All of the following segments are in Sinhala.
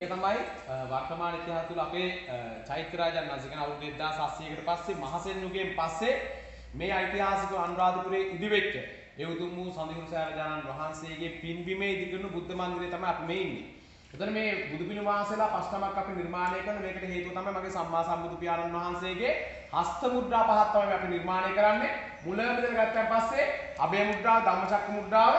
ඒ තමයි වර්තමාන ඉතිහාසය තුළ අපේ චෛත්‍ය රාජන් වහන්සේ කියන අවුරුදු 1800කට පස්සේ මහසෙන්නුගෙන් පස්සේ මේ ඓතිහාසික අනුරාධපුරයේ ඉදිවෙච්ච ඒ උතුම් වූ සඳිහුරු සෑරජානන් වහන්සේගේ පින්බිමේ ඉදිකරන බුද්ධ මන්දිරය තමයි අපි මේ ඉන්නේ. එතන මේ බුදු පිළිම වාසලා පස් නමක් අපි නිර්මාණය කරන මේකට හේතුව තමයි මගේ සම්මා සම්බුදු පියාණන් වහන්සේගේ හස්ත මුද්‍රා පහක් තමයි අපි නිර්මාණය කරන්නේ. මුලින්ම ඉඳන් ගත්තන් පස්සේ අභය මුද්‍රාව, ධම්මචක්ක මුද්‍රාව,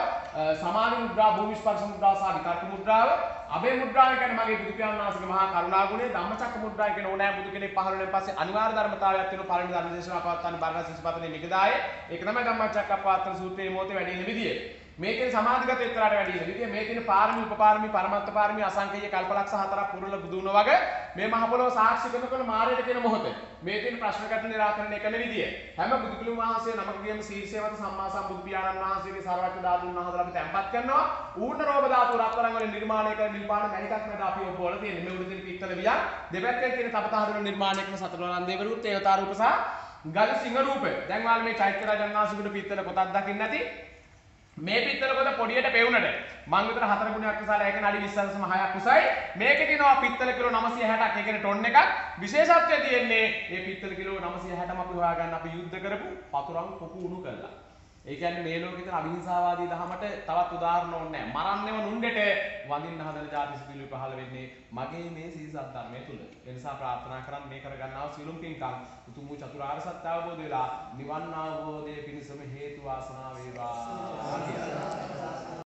සමාධි මුද්‍රාව, භූමි ස්පර්ශ මුද්‍රාව සහ විතර්ක මුද්‍රාව. අභය මුද්‍රාව කියන්නේ මගේ බුදු පියාණන් වහන්සේගේ මහා කරුණා ගුණය, ධම්මචක්ක මුද්‍රාව කියන්නේ ඕනෑ බුදු කෙනෙක් පහළ වෙන පස්සේ අනිවාර්ය ධර්මතාවයක් තියෙන පළවෙනි ධර්ම දේශනාව පවත්වන්නේ බරණස් සිසපතනේ නිගදායේ. ඒක තමයි ධම්මචක්කප්පවත්තන සූත්‍රයේ මොහොතේ වැඩි වෙන විදිය. මේකෙන් සමාධිගත එක්තරාට වැඩි වෙන විදිය මේ තියෙන පාරමී උපපාරමී පරමත්ත පාරමී අසංකේය කල්පලක්ෂ හතරක් පුරුල බුදු වුණා වගේ මේ මහ පොළොව සාක්ෂි කරනකොට මාරයට කියන මොහොත. මේ තියෙන ප්‍රශ්න කටන निराකරණය කරන විදිය. හැම බුදු පිළිම වහන්සේ නමකගේම ශීර්ෂය මත සම්මා සම්බුදු පියාණන් වහන්සේගේ සර්වඥ ධාතුන් වහන්සේලා අපි තැන්පත් කරනවා. ඌර්ණ රෝග ධාතු රත්තරන් වලින් නිර්මාණය කරන නිර්මාණ මණිකක් මැද අපි ඔබ වල තියෙන මේ උඩ තියෙන පිත්තල වියන්. දෙපැත්තේ තියෙන තපතහදන නිර්මාණය කරන සතරවරන් දේවරුත් ඒවතා රූප සහ ගල් සිංහ රූප. දැන් වාල් මේ චෛත්‍ය රජන් වහන්සේගේ පිත්තල පොතක් දකින්න නැති මේ පිත්තල පොත පොඩියට පෙවුනට මං විතර හතර ගුණයක් විසාල ඒක නඩි 20.6ක් උසයි මේකේ තියෙනවා පිත්තල කිලෝ 960ක් ඒ කියන්නේ ටොන් එකක් විශේෂත්වය තියෙන්නේ මේ පිත්තල කිලෝ 960ම අපි හොයාගන්න අපි යුද්ධ කරපු පතුරන් කොපු උණු කළා ඒ කියන්නේ මේ ලෝකෙ තියෙන අවිහිංසාවාදී දහමට තවත් උදාහරණ ඕනේ නැහැ. මරන්නේම නුණ්ඩෙට වඳින්න හදන ಜಾති සිදුවි පහළ වෙන්නේ මගේ මේ සීසත් ධර්මයේ තුල. ඒ නිසා ප්‍රාර්ථනා කරන් මේ කරගන්නා සියලුම පින්කම් උතුම් වූ චතුරාර්ය සත්‍ය අවබෝධ වෙලා නිවන් අවබෝධයේ පිණිසම හේතු වාසනා වේවා.